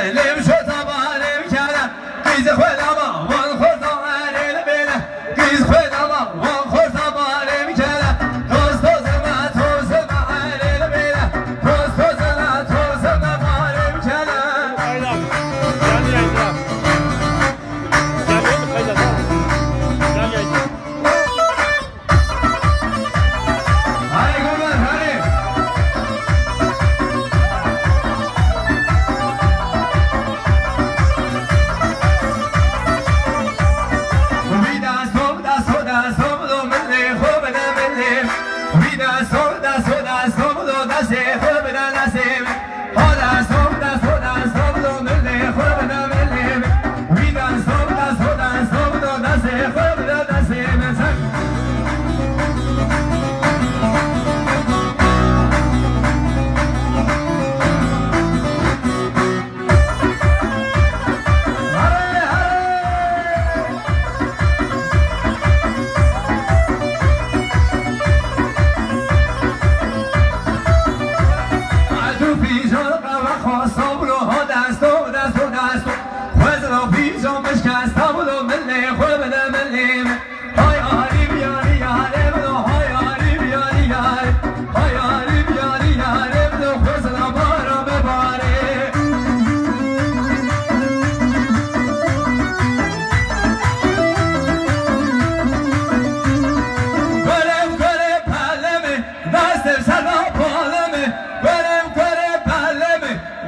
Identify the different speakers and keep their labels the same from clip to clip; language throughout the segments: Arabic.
Speaker 1: Hallelujah. Yeah.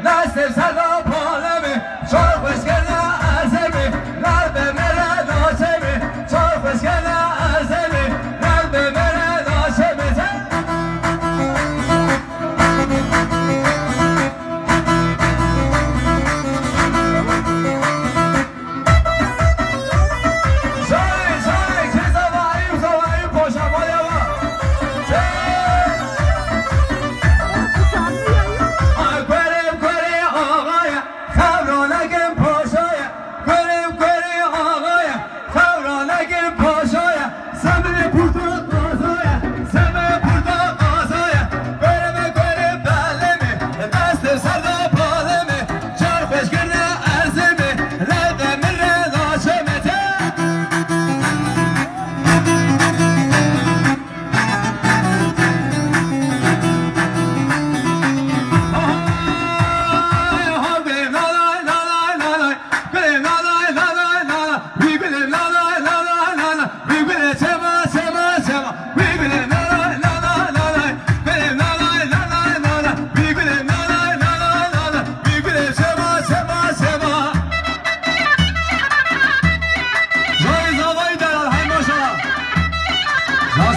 Speaker 1: Nasip Sadar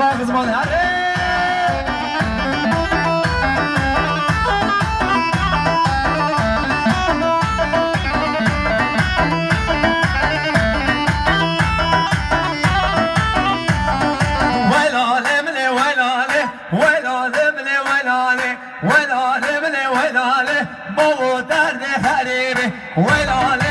Speaker 1: الاخبار زمان هذا ولا لمني ولا له بو درد حريبي ولا له